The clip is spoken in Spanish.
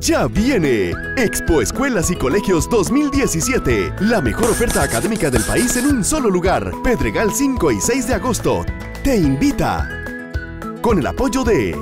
Ya viene Expo Escuelas y Colegios 2017. La mejor oferta académica del país en un solo lugar. Pedregal 5 y 6 de agosto. Te invita. Con el apoyo de